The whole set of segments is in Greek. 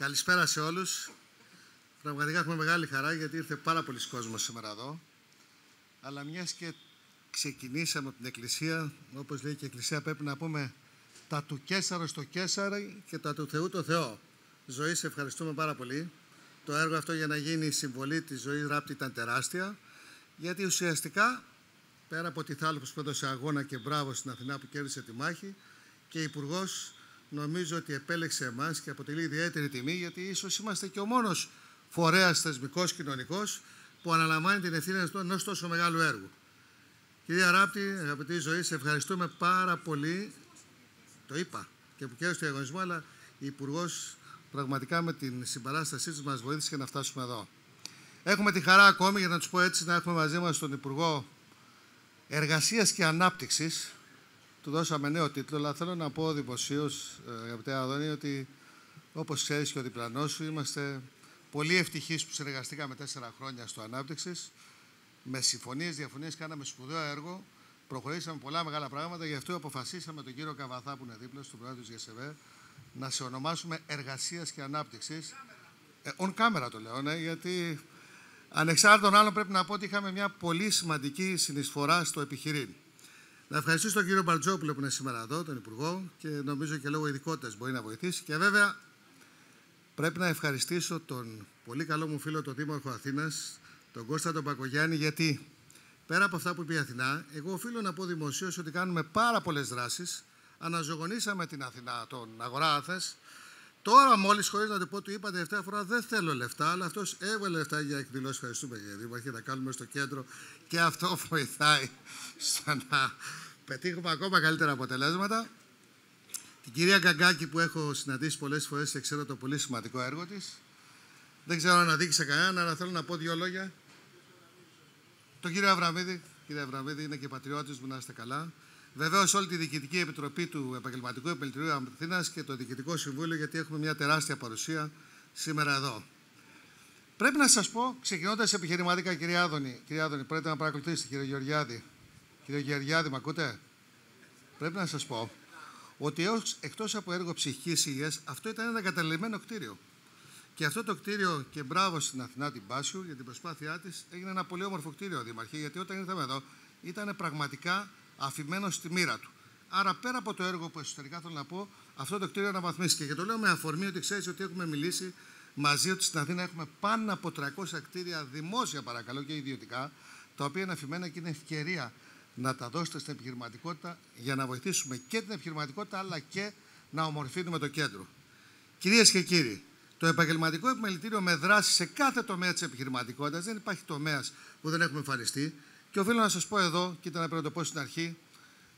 Καλησπέρα σε όλους. Πραγματικά έχουμε μεγάλη χαρά γιατί ήρθε πάρα πολλοί κόσμος σήμερα εδώ. Αλλά μιας και ξεκινήσαμε από την Εκκλησία, όπως λέει και η Εκκλησία πρέπει να πούμε τα του Κέσαρο στο Κέσαρο και τα του Θεού το Θεό. Ζωή, σε ευχαριστούμε πάρα πολύ. Το έργο αυτό για να γίνει η συμβολή της ζωής ράπτη ήταν τεράστια, γιατί ουσιαστικά, πέρα από τη θάλπος που έδωσε αγώνα και μπράβο στην Αθηνά που κέρδισε τη μάχη, και υπουργός νομίζω ότι επέλεξε εμάς και αποτελεί ιδιαίτερη τιμή, γιατί ίσως είμαστε και ο μόνος φορέας θεσμικός κοινωνικός που αναλαμβάνει την ευθύνη ενός τόσο μεγάλου έργου. Κυρία Ράπτη, αγαπητή ζωή, σε ευχαριστούμε πάρα πολύ. Το είπα και που κέρδισε το διαγωνισμό, αλλά η Υπουργός πραγματικά με την συμπαράστασή της μας βοήθησε να φτάσουμε εδώ. Έχουμε τη χαρά ακόμη, για να τους πω έτσι, να έχουμε μαζί μας τον Υπουργό Εργασίας και Ανάπτυξης, του δώσαμε νέο τίτλο, αλλά θέλω να πω δημοσίως, ε, αγαπητέ Αδόνη, ότι όπως ξέρεις και ο διπλανός σου, είμαστε πολύ ευτυχείς που συνεργαστήκαμε τέσσερα χρόνια στο Ανάπτυξης. Με συμφωνίες, διαφωνίες, κάναμε σπουδαίο έργο. Προχωρήσαμε πολλά μεγάλα πράγματα. Γι' αυτό αποφασίσαμε τον κύριο Καβαθά, που είναι δίπλα στον πρόεδρο της ΓΕΣΕΒΕ, να σε ονομάσουμε Εργασίας και Ανάπτυξης. Ε, on camera το λέω, ναι, γιατί ανεξάρτητον άλλων πρέπει να πω ότι είχαμε μια πολύ σημαντική συνεισφορά στο επιχειρήν. Να ευχαριστήσω τον κύριο Μπαρτζόπουλο που είναι σήμερα εδώ, τον Υπουργό, και νομίζω και λόγω ειδικότητας μπορεί να βοηθήσει. Και βέβαια πρέπει να ευχαριστήσω τον πολύ καλό μου φίλο, τον Δήμαρχο Αθήνας, τον Κώστα τον Πακογιάννη, γιατί πέρα από αυτά που είπε η Αθηνά, εγώ οφείλω να πω δημοσίως ότι κάνουμε πάρα πολλές δράσεις. Αναζωογονήσαμε την Αθηνά, τον Αγορά Άθες, Τώρα, μόλις χωρίς να το πω, του είπα τελευταία φορά δεν θέλω λεφτά, αλλά αυτός έβαλε λεφτά για εκδηλώσεις. Ευχαριστούμε κύριε Δήμαρχε, να κάνουμε στο κέντρο και αυτό βοηθάει στο να πετύχουμε ακόμα καλύτερα αποτελέσματα. Την κυρία Γκαγκάκη που έχω συναντήσει πολλές φορές και ξέρω το πολύ σημαντικό έργο της. Δεν ξέρω αν αδίκησε κανέναν, αλλά θέλω να πω δύο λόγια. Τον κύριο Αβραμίδη, κύριε Αβραμίδη, είναι και πατριώτης μου, να είστε καλά. Βεβαίως, όλη τη Διοικητική Επιτροπή του Επαγγελματικού Επιλητηρίου Αθήνα και το Διοικητικό Συμβούλιο, γιατί έχουμε μια τεράστια παρουσία σήμερα εδώ. Πρέπει να σας πω, ξεκινώντας επιχειρηματικά, κυρία Άδωνη, κυρία Άδωνη, πρέπει να παρακολουθήσετε, κύριε Γεωργιάδη. Κύριε Γεωργιάδη, με ακούτε; Πρέπει να σας πω ότι εκτός από έργο ψυχική υγείας, αυτό ήταν ένα καταλημμένο κτίριο. Και αυτό το κτίριο, και μπράβο στην Αθηνά την Πάσιου για την προσπάθειά της, έγινε ένα πολύ όμορφο κτίριο, Δήμαρχε, γιατί όταν ήρθαμε εδώ ήταν πραγματικά αφημένος στη μοίρα του. Άρα, πέρα από το έργο που εσωτερικά θέλω να πω, αυτό το κτίριο αναβαθμίστηκε. Και το λέω με αφορμή ότι ξέρεις ότι έχουμε μιλήσει μαζί ότι στην Αθήνα έχουμε πάνω από 300 κτίρια δημόσια, παρακαλώ, και ιδιωτικά, τα οποία είναι αφημένα και είναι ευκαιρία να τα δώσετε στην επιχειρηματικότητα για να βοηθήσουμε και την επιχειρηματικότητα αλλά και να ομορφύνουμε το κέντρο. Κυρίες και κύριοι, το επαγγελματικό επιμελητήριο με δράση σε κάθε τομέα της επιχειρηματικότητας δεν υπάρχει τομέας που δεν έχουμε εμφανιστεί. Και οφείλω να σας πω εδώ, και ήταν να το πω στην αρχή,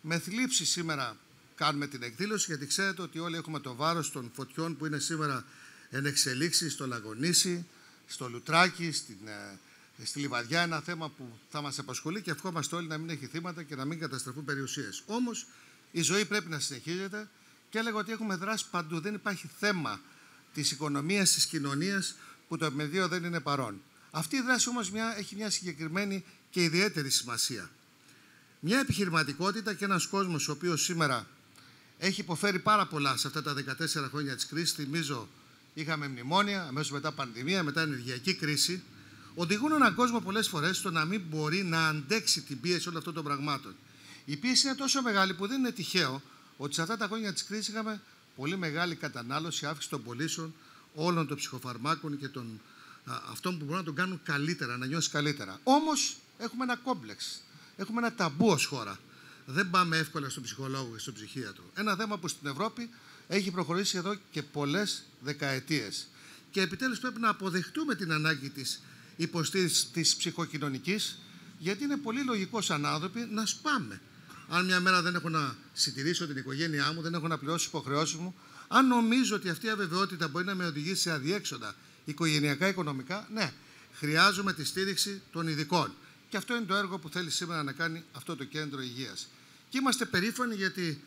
με θλίψη σήμερα κάνουμε την εκδήλωση, γιατί ξέρετε ότι όλοι έχουμε το βάρος των φωτιών που είναι σήμερα εν εξελίξει στο Λαγονίσι, στο Λουτράκι, στην, ε, στη Λιβαδιά. Ένα θέμα που θα μας απασχολεί και ευχόμαστε όλοι να μην έχει θύματα και να μην καταστραφούν περιουσίες. Όμως η ζωή πρέπει να συνεχίζεται και έλεγα ότι έχουμε δράσει παντού. Δεν υπάρχει θέμα της οικονομίας, της κοινωνίας που το επιμεδίο δεν είναι παρόν. Αυτή η δράση όμως έχει μια συγκεκριμένη και ιδιαίτερη σημασία. Μια επιχειρηματικότητα και ένας κόσμος ο οποίος σήμερα έχει υποφέρει πάρα πολλά σε αυτά τα 14 χρόνια της κρίσης. Θυμίζω, είχαμε μνημόνια, αμέσως μετά πανδημία, μετά ενεργειακή κρίση. Οδηγούν έναν κόσμο πολλές φορές στο να μην μπορεί να αντέξει την πίεση όλων αυτών των πραγμάτων. Η πίεση είναι τόσο μεγάλη που δεν είναι τυχαίο ότι σε αυτά τα χρόνια της κρίσης είχαμε πολύ μεγάλη κατανάλωση, αύξηση των πωλήσεων όλων των ψυχοφαρμάκων και των, α, αυτών που μπορούν να τον κάνουν καλύτερα, να νιώσεις καλύτερα. Όμως έχουμε ένα κόμπλεξ. Έχουμε ένα ταμπού ως χώρα. Δεν πάμε εύκολα στον ψυχολόγο και στον ψυχίατρο. Ένα θέμα που στην Ευρώπη έχει προχωρήσει εδώ και πολλές δεκαετίες. Και επιτέλους πρέπει να αποδεχτούμε την ανάγκη της υποστήριξης της ψυχοκοινωνικής, γιατί είναι πολύ λογικό σαν άνθρωποι να σπάμε. Αν μια μέρα δεν έχω να συντηρήσω την οικογένειά μου, δεν έχω να πληρώσω τις υποχρεώσεις μου, αν νομίζω ότι αυτή η αβεβαιότητα μπορεί να με οδηγήσει σε αδιέξοδα οικογενειακά, οικονομικά, ναι, χρειάζομαι τη στήριξη των ειδικών. Και αυτό είναι το έργο που θέλει σήμερα να κάνει αυτό το κέντρο υγείας. Και είμαστε περήφανοι γιατί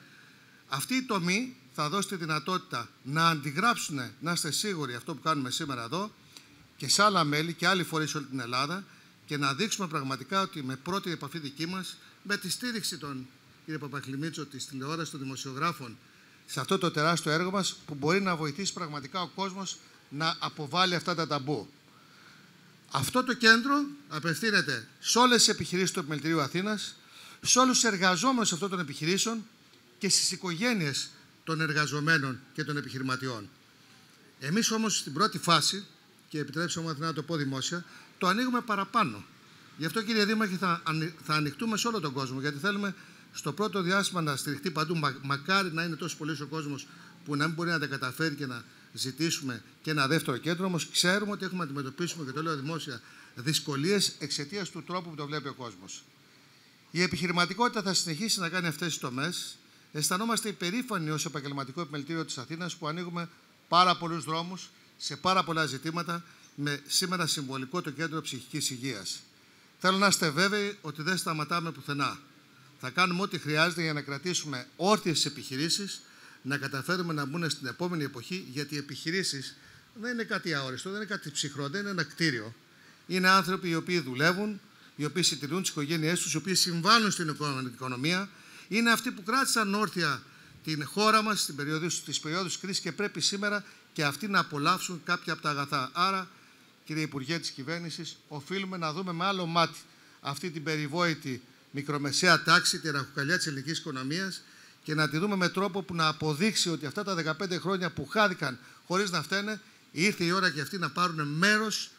αυτή η τομή θα δώσει τη δυνατότητα να αντιγράψουν, να είστε σίγουροι αυτό που κάνουμε σήμερα εδώ και σε άλλα μέλη και άλλοι φορείς όλη την Ελλάδα και να δείξουμε πραγματικά ότι με πρώτη επαφή δική μας, με τη στήριξη των κύριε Παπαχλημίτσο, της τηλεόρασης των δημοσιογράφων σε αυτό το τεράστιο έργο μας που μπορεί να βοηθήσει πραγματικά ο κόσμος να αποβάλει αυτά τα ταμπού. Αυτό το κέντρο απευθύνεται σε όλες τις επιχειρήσεις του Επιμελητηρίου Αθήνας, σε όλους τους εργαζόμενους αυτών των επιχειρήσεων και στις οικογένειες των εργαζομένων και των επιχειρηματιών. Εμείς όμως στην πρώτη φάση, και επιτρέψτε μου να το πω δημόσια, το ανοίγουμε παραπάνω. Γι' αυτό κύριε Δήμαρχε θα, θα ανοιχτούμε σε όλο τον κόσμο, γιατί θέλουμε στο πρώτο διάστημα να στηριχτεί παντού. Μα, μακάρι να είναι τόσο πολύ ο κόσμος που να μην μπορεί να τα καταφέρει και να ζητήσουμε και ένα δεύτερο κέντρο. Όμως ξέρουμε ότι έχουμε να αντιμετωπίσουμε, και το λέω δημόσια, δυσκολίες εξαιτίας του τρόπου που το βλέπει ο κόσμος. Η επιχειρηματικότητα θα συνεχίσει να κάνει αυτές τις τομές. Αισθανόμαστε υπερήφανοι ως επαγγελματικό επιμελητήριο της Αθήνας που ανοίγουμε πάρα πολλούς δρόμους σε πάρα πολλά ζητήματα με σήμερα συμβολικό το κέντρο ψυχικής υγείας. Θέλω να είστε βέβαιοι ότι δεν σταματάμε πουθενά. Θα κάνουμε ό,τι χρειάζεται για να κρατήσουμε όρθιες τι επιχειρήσεις, να καταφέρουμε να μπουν στην επόμενη εποχή, γιατί οι επιχειρήσεις δεν είναι κάτι αόριστο, δεν είναι κάτι ψυχρό, δεν είναι ένα κτίριο. Είναι άνθρωποι οι οποίοι δουλεύουν, οι οποίοι συντηρούν τις οικογένειές τους, οι οποίοι συμβάλλουν στην οικονομία. Είναι αυτοί που κράτησαν όρθια την χώρα μας στι περιόδου κρίσης και πρέπει σήμερα και αυτοί να απολαύσουν κάποια από τα αγαθά. Άρα, κύριε Υπουργέ της Κυβέρνησης, οφείλουμε να δούμε με άλλο μάτι αυτή την περιβόητη μικρομεσαία τάξη, τη ραχοκαλιά της ελληνικής οικονομίας και να τη δούμε με τρόπο που να αποδείξει ότι αυτά τα 15 χρόνια που χάθηκαν χωρίς να φταίνε, ήρθε η ώρα και αυτοί να πάρουν μέρος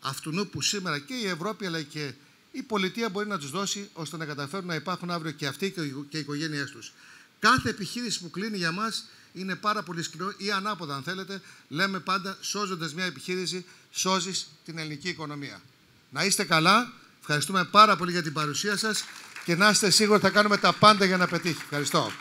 αυτού που σήμερα και η Ευρώπη αλλά και η πολιτεία μπορεί να τους δώσει ώστε να καταφέρουν να υπάρχουν αύριο και αυτοί και οι οικογένειές τους. Κάθε επιχείρηση που κλείνει για μας είναι πάρα πολύ σκληρό ή ανάποδα, αν θέλετε, λέμε πάντα σώζοντας μια επιχείρηση, σώζεις την ελληνική οικονομία. Να είστε καλά. Ευχαριστούμε πάρα πολύ για την παρουσία σας και να είστε σίγουροι θα κάνουμε τα πάντα για να πετύχει. Ευχαριστώ.